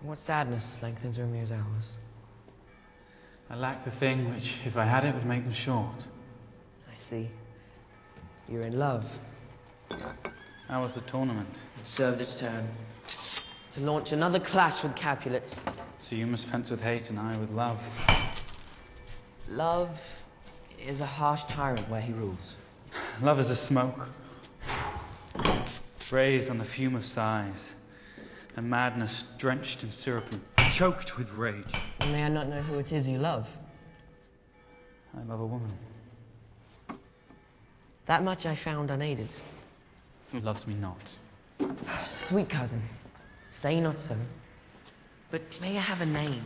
What sadness lengthens Romeo's hours? I lack the thing which, if I had it, would make them short. I see. You're in love. How was the tournament? It served its turn. To launch another clash with Capulet. So you must fence with hate and I with love. Love is a harsh tyrant where he rules. Love is a smoke, raised on the fume of sighs, a madness drenched in syrup and choked with rage. May I not know who it is you love? I love a woman That much I found unaided. who loves me not. Sweet cousin, say not so. But may I have a name?